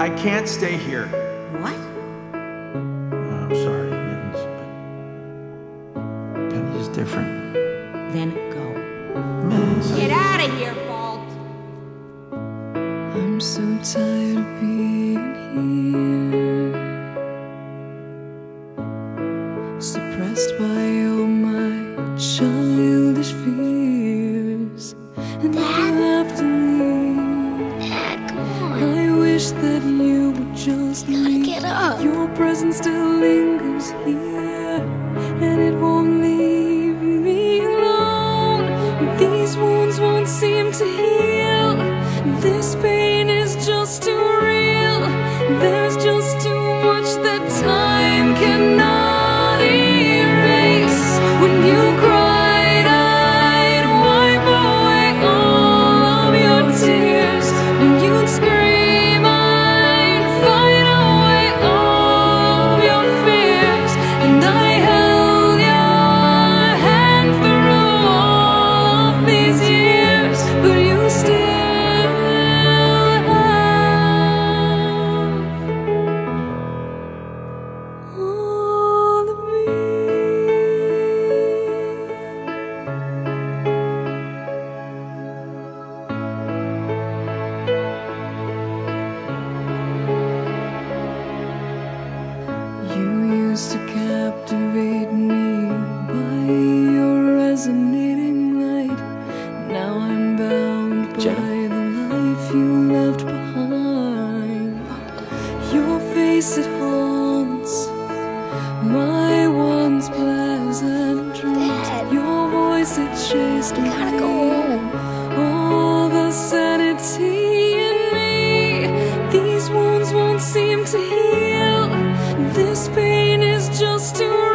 I can't stay here. What? Oh, I'm sorry, Mittens, but Penny is different. Then go. Mittens, Get out of here, Bolt. I'm so tired of being here, suppressed by all my childish fears, and you have to leave. Wish that you would just leave. get up. Your presence still lingers here, and it won't leave me alone. These wounds won't seem to heal. This pain is just too real. There's Your it haunts my once pleasant dreams. Dad. Your voice it chased We me. gotta go home. All the sanity in me, these wounds won't seem to heal. This pain is just too